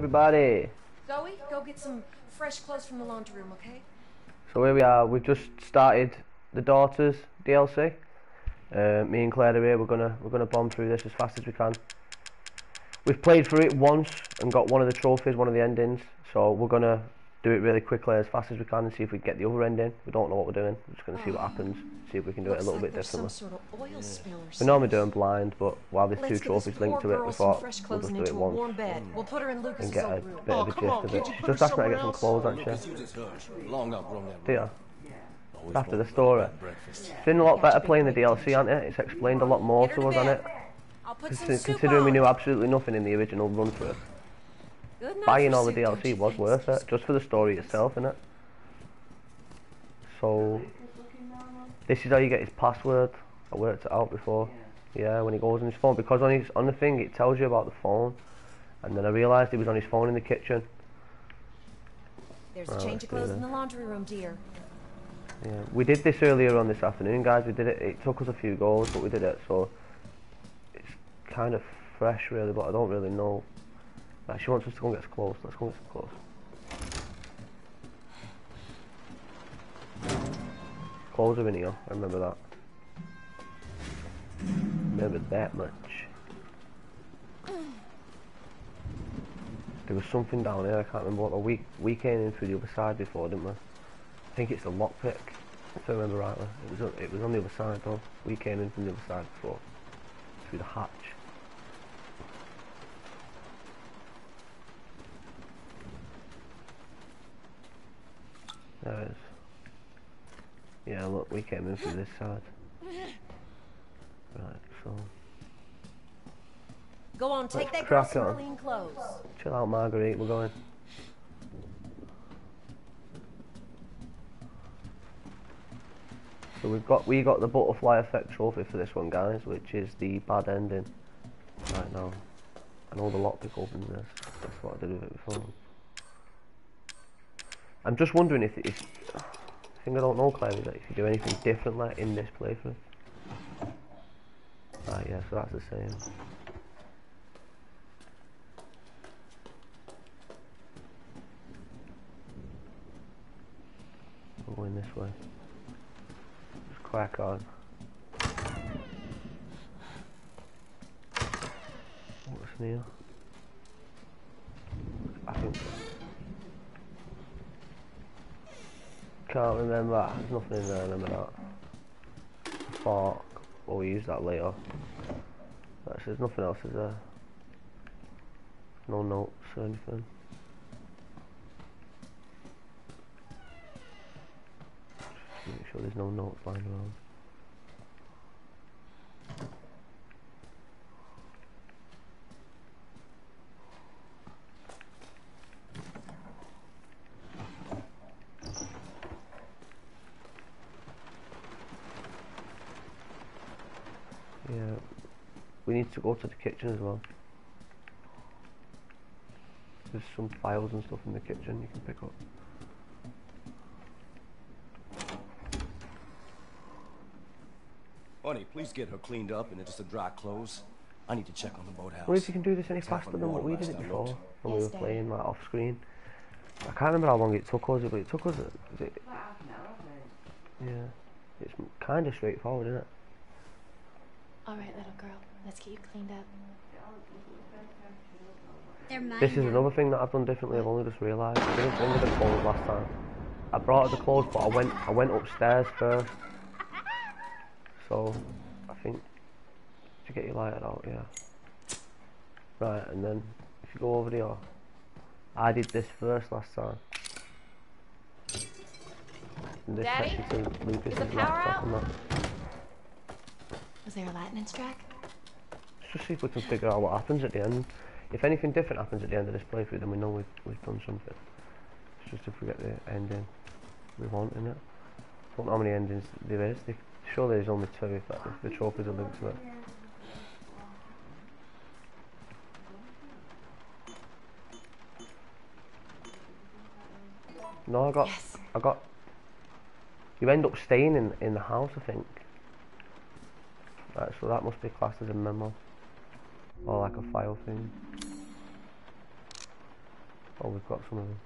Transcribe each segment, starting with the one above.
everybody. Zoe, go get some fresh clothes from the laundry room, okay? So here we are. We've just started the Daughters DLC. Uh, me and Claire are here. We're gonna we're gonna bomb through this as fast as we can. We've played for it once and got one of the trophies, one of the endings. So we're gonna do it really quickly as fast as we can and see if we can get the other ending. We don't know what we're doing. We're just gonna see what happens. See if we can do it a little like bit differently. Some sort of oil spill or We normally something. do them blind, but while there's two Let's get trophies this linked to it, we thought fresh we'll clothes just do it once. Mm. We'll put her in and get a room. bit Oh, of a oh, come on, gist of it. Just her ask me to get some clothes, else? actually. Lucas is hers. Long outgrown that Do you? Always After the wanted story. bad breakfast. It's been a lot better playing the DLC, hasn't it? It's explained a lot more to us on bed. it. I'll put some Consi- soup Considering we knew absolutely nothing in the original run through. Good Buying all the DLC was worth it, just for the story itself, innit? So, this is how you get his password. I worked it out before. Yeah, when he goes on his phone, because on his on the thing it tells you about the phone, and then I realised he was on his phone in the kitchen. There's a Right, change of see clothes in the laundry room, dear. Yeah, we did this earlier on this afternoon, guys. We did it. It took us a few goals, but we did it. So it's kind of fresh, really. But I don't really know. She wants us to go and get us close. Let's go and get some close. Clothes are in here. I remember that. Remember that much. There was something down here. I can't remember what. We we came in through the other side before, didn't we? I think it's the lockpick, if I remember rightly. It was on, it was on the other side though. We came in from the other side before, through the hatch. Is. Yeah, look, we came in through this side. Right, so Go on, take Let's that crack on. clean clothes. chill out, Marguerite. We're going. So we've got we got the butterfly effect trophy for this one, guys, which is the bad ending. Right now, I know the lockpick opens this. That's what I did with it before. I'm just wondering if if the thing I don't know, is that if you do anything differently in this playthrough. Right, yeah, so that's the same. We're going this way. Just crack on. What's new? I think. Can't remember. There's nothing in there. Remember that. Fork. Well, we use that later. Actually, there's nothing else, is there? No notes or anything. Make sure there's no notes lying around. Yeah, we need to go to the kitchen as well. There's some files and stuff in the kitchen you can pick up. Honey, please get her cleaned up and into some dry clothes. I need to check on the boathouse. Well, if you can do this any faster than what we did it before, looked. when we were playing like off screen. I can't remember how long it took us, but it took us. Uh, is it? Yeah, it's kind of straightforward, isn't it? All right, little girl, let's get you cleaned up. This is another thing that I've done differently. I've only just realised. I didn't bring the clothes last time. I brought her the clothes, but I went I went upstairs first. So I think to get your lighted out, yeah. Right, and then if you go over there, I did this first last time. And this Daddy? takes you to Lucas's the power laptop out? and that. Was there a lightning strike? Just see if we can figure out what happens at the end. If anything different happens at the end of this playthrough, then we know we've, we've done something. It's just if we get the ending we want in it. I don't know how many endings there is. They, surely there's only two if, that, if the trophies are linked to it. No, I got, Yes. I got. You end up staying in in the house, I think. Right, so that must be classed as a memo, or like a file thing. Oh, we've got some of them.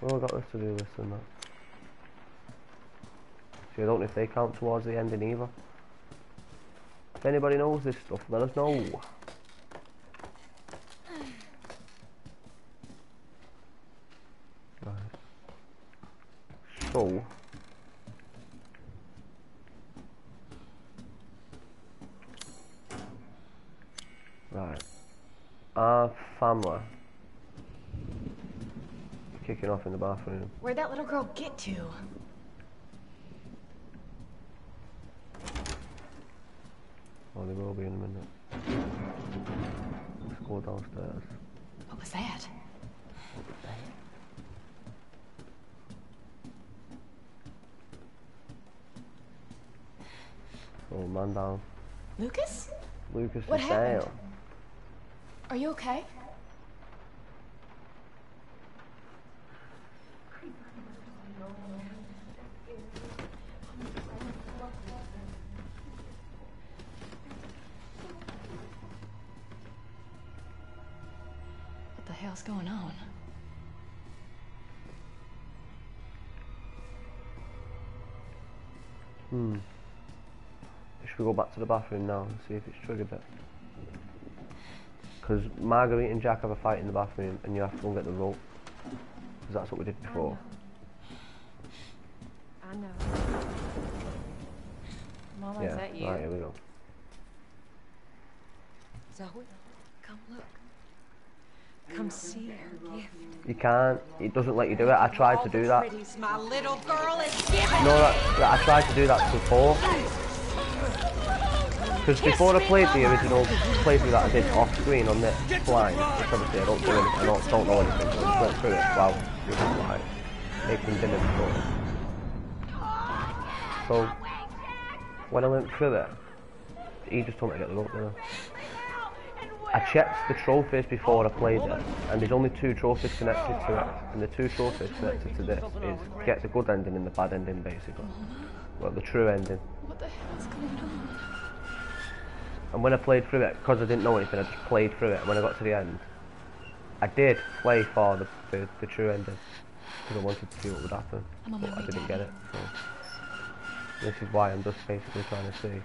Well, I got this to do list and that. See, I don't know if they count towards the ending either. If anybody knows this stuff, let us know. Right. So. Right. Our family. Kicking off in the bathroom. Where'd that little girl get to? Oh, they will be in a minute. Let's go downstairs. What was that? Oh, man down. Lucas? Lucas What is happened? down. Are you okay? Hmm. Should we go back to the bathroom now and see if it's triggered it? Because Marguerite and Jack have a fight in the bathroom and you have to go and get the rope. Because that's what we did before. I know. Mama, yeah, is that you? right, here we go. Zoe. Come see her gift. You can't, it doesn't let you do it. I tried to do that. My little girl is giving. No, that, that- I tried to do that before. Because before I played the original playthrough that I did off screen on the blind, which obviously I don't do anything, I don't, don't know anything, so I just went through it while we were like making dinner before. So when I went through it, he just told me to get the rope, you know. I checked the trophies before I played it, and there's only two trophies connected to it, and the two trophies connected to this is get the good ending and the bad ending, basically. Well, the true ending. What the hell is going on? And when I played through it, because I didn't know anything, I just played through it. and When I got to the end, I did play for the the, the true ending because I wanted to see what would happen, I'm on my but I didn't get it. So this is why I'm just basically trying to see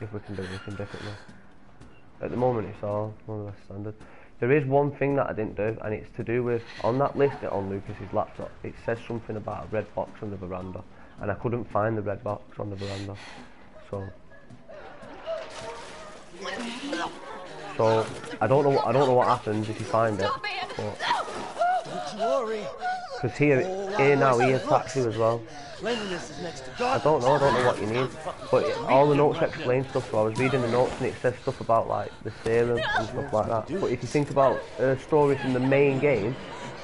if we can do anything differently. At the moment, it's all more or less standard. There is one thing that I didn't do, and it's to do with on that list on Lucas's laptop. It says something about a red box on the veranda, and I couldn't find the red box on the veranda. So So I don't know. I don't know what happens if you find it. Don't you worry. Because here, here now he attacks you as well. Cleanliness is next to I don't know. I don't know what you need. But it, all the notes explain stuff. So I was reading the notes and it says stuff about like the serum and stuff like that. But if you think about her story from the main game,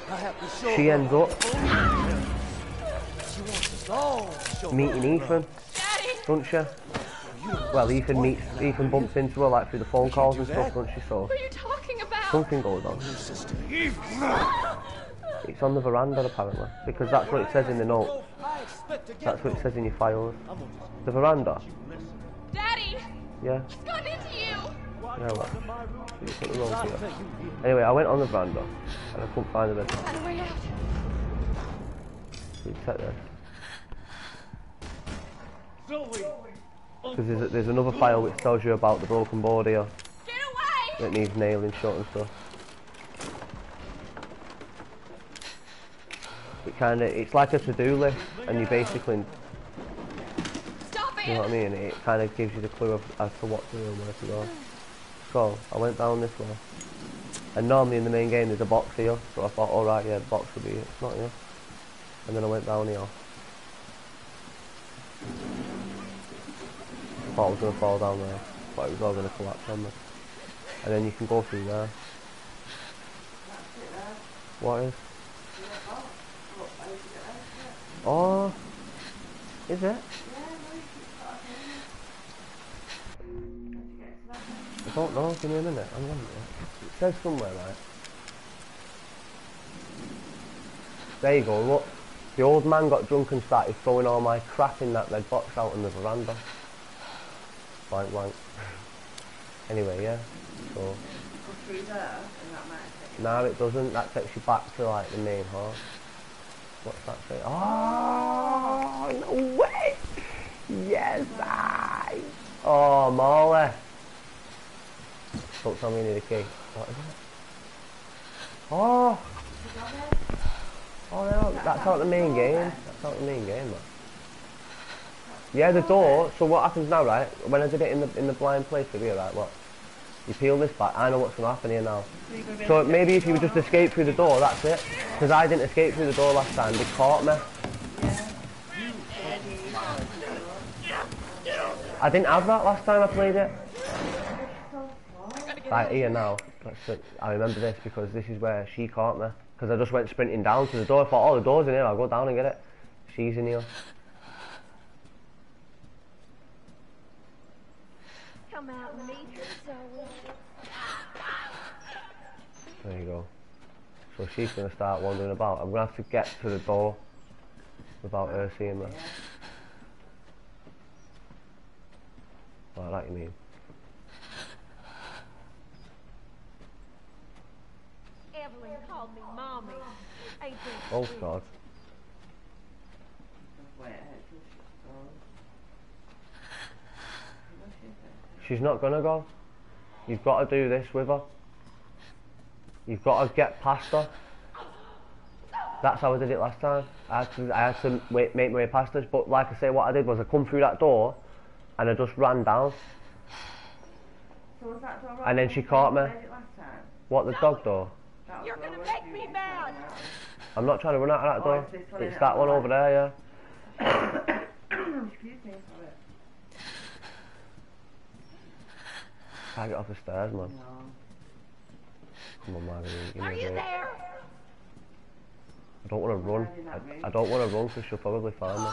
I have to show she her. ends up She wants us all to show her meeting. Ethan, doesn't she? Well, Ethan meets, Ethan bumps into her like through the phone calls and stuff, doesn't she? So What are you talking about? something goes on. It's on the veranda apparently because that's what it says in the notes. That's what it says in your files. The veranda. Daddy, Yeah. it's gone into you. Yeah, well, you the wrong here. Anyway, I went on the veranda and I couldn't find the bed. Find a way out. You check this. Zoe. Because there's, there's another file which tells you about the broken board here Get away! that needs nailing shut and stuff. It kind of, it's like a to-do list and you basically you know what I mean? It kind of gives you the clue of, as to what to do and where to go. So, I went down this way. And normally in the main game there's a box here, so I thought, alright, yeah, the box will be here. It's not here. And then I went down here. thought I was going to fall down there, but it was all going to collapse on me. And then you can go through there. What is? Oh, is it? I don't know, give me a minute, hang on minute. It says somewhere, right? There you go, look. The old man got drunk and started throwing all my crap in that red box out on the veranda. Blank blank. anyway, yeah. So Go through there, and that might affect No, it doesn't. That takes you back to like the main hall. What's that say? Oh no way! Yes, I. Oh, Molly. Don't tell me you need key. What is it? Oh. Oh no, that's not the main game. That's not the main game, man. Yeah, the door. So what happens now, right? When I did it in the in the blind place here, right? What? You peel this back. I know what's gonna happen here now. So maybe if you would just escape through the door, that's it. Because I didn't escape through the door last time. They caught me. I didn't have that last time I played it. Right here now. I remember this because this is where she caught me. Because I just went sprinting down to the door. I thought, oh, the door's in here. I'll go down and get it. She's in here. Come out and meet her, Zoe. There you go. So she's going to start wandering about. I'm going to have to get to the door without her seeing me. Like that you mean? Evelyn called me mommy. Oh? God. She's not gonna go. You've got to do this with her. You've got to get past her. That's how I did it last time. I had to, I had to wait, make my way past her. But like I say, what I did was I come through that door, and I just ran down. So was that door And then she caught me. Did it last time? What the dog door? You're gonna make me mad. I'm not trying to run out of that Oh, door. it's It's innit? that one over there, yeah. Excuse me, sorry. Can't get off the stairs, man. No. Come on, Marguerite. Are you there? I don't want to run. Hiding that room. I, I don't want to run because she'll probably find me.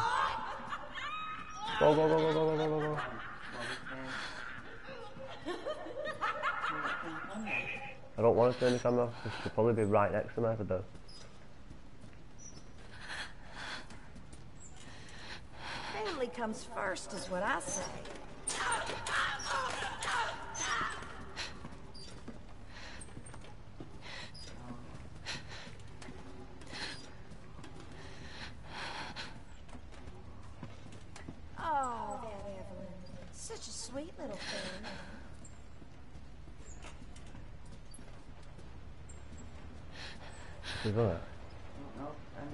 Go, go, go, go, go, go, go, go, go. I don't want to turn the camera off because she'll probably be right next to me if I do. Family comes first, is what I say. Oh, that Evelyn. Such a sweet little thing. She's done it.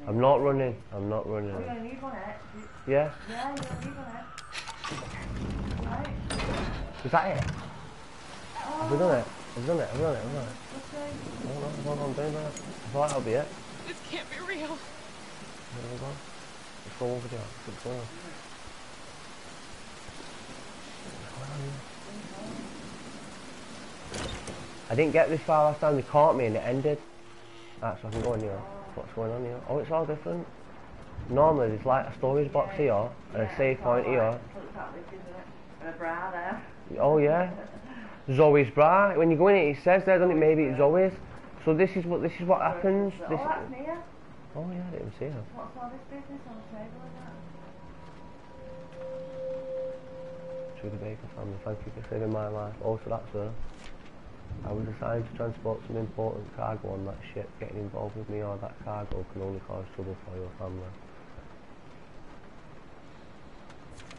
I'm not running. I'm not running. We're gonna leave on it. Yeah? Yeah, you're gonna leave on it. Right? Is that it? Have we done it? Have we done it? Have we done it? Have we done it? Okay. I don't know. I don't know what I'm doing there. I thought that'll be it. This can't be real. There we go. Let's go over there. Let's go. I didn't get this far last time, they caught me and it ended. Right, so I can go in here. What's going on here? Oh, it's all different. Normally there's like a storage box here and a save point here. Looks like this, isn't it? And a bra there. Oh yeah. Zoe's bra. When you go in it, it says there, doesn't it? Maybe it's Zoe's. So this is what this is what happens. Oh, This. that's. Oh yeah, I didn't see her. What's all this business on the table and that? To the Baker family, thank you for saving my life. Oh, also, that's her. I was assigned to transport some important cargo on that ship. Getting involved with me or that cargo can only cause trouble for your family.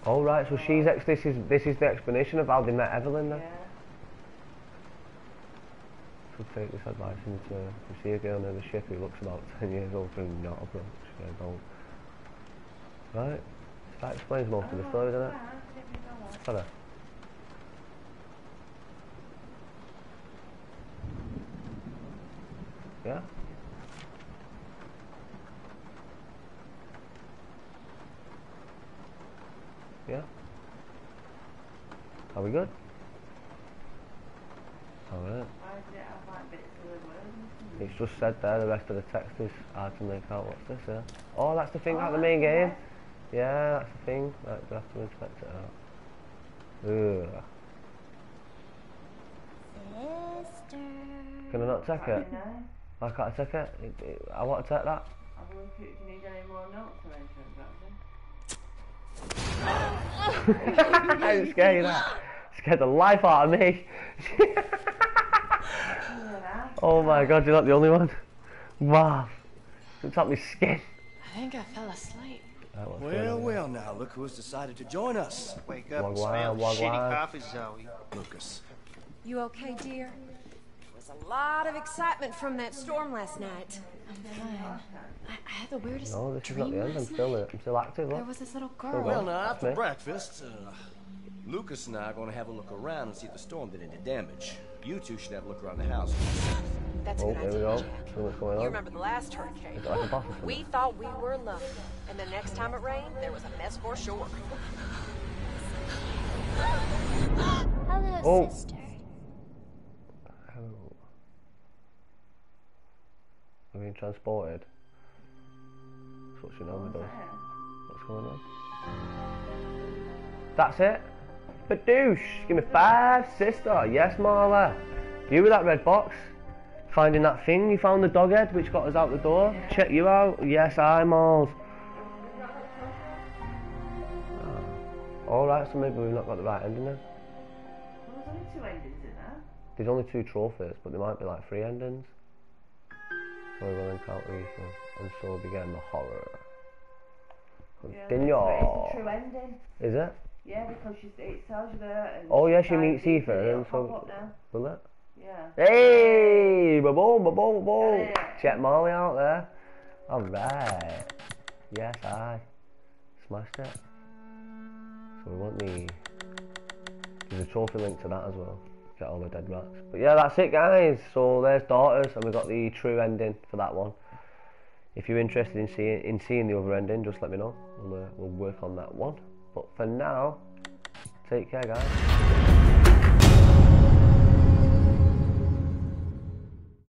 All right, so she's ex- this is this is the explanation of how they met Evelyn then. Yeah. Should take this advice into if you see a girl near the ship who looks about ten years old, do not approach. Yeah, don't. Right, that explains most of the story, doesn't it? Yeah, didn't you know that? Fella. Yeah? Yeah? Are we good? Alright. Why did it have like bits of the words and It's just said there, the rest of the text is hard to make out. What's this here? Oh, that's the thing Oh, out the main the game. Yeah, that's the thing. Right, we have to inspect it out. Ugh. Sister. Can I not take something? it? You know? Why can't I take it? It- it- I want to take that. Have a look at, do you need any more notes or anything, Jackson? I'm scared of that. Scared the life out of me. Oh my god, you're not the only one. Wow. It's up my skin. I think I fell asleep. Right, what's going Well, well, now look who has decided to join us. Wake up and Wagwan, smell the shitty coffee, Zoe. Lucas. You okay, dear? There was a lot of excitement from that storm last night. I'm fine. I, I had the weirdest No, this is not the end. I'm last still, night. I'm still active. There was this little girl. going. Well, now, after me. breakfast, uh, Lucas and I are going to have a look around and see if the storm did any damage. You two should have a look around the house. That's a Oh, good we idea, go. Jack. What's going You on. remember the last hurricane? Like a bottle for We thought we were lucky, and the next time it rained, there was a mess for sure. Hello, Oh. sister. Oh. We're being transported. That's what she normally does. What's going on? That's it. Badoosh! Give me five, sister. Yes, Marla. You with that red box? Finding that thing you found the dog head which got us out the door? Check you out. Yes, I, Mars. Alright, ah. so maybe we've not got the right ending then. There was only two endings in there. There's only two trophies, but there might be like three endings. So we will encounter Ethan, and so began the horror. Yeah, it's the true ending. Is it? Yeah, because she, it tells you. And Oh, yeah, she meets Ethan, and so-. Will it? Yeah. Hey! Ba-boom, ba-boom, ba-boom! Yeah. Check Molly out there. Alright. Yes, I smashed it. So we want the. There's a trophy link to that as well. Get all the dead rats. But yeah, that's it, guys. So there's daughters, and we got the true ending for that one. If you're interested in seeing in seeing the other ending, just let me know. We'll, uh, we'll work on that one. But for now, take care, guys.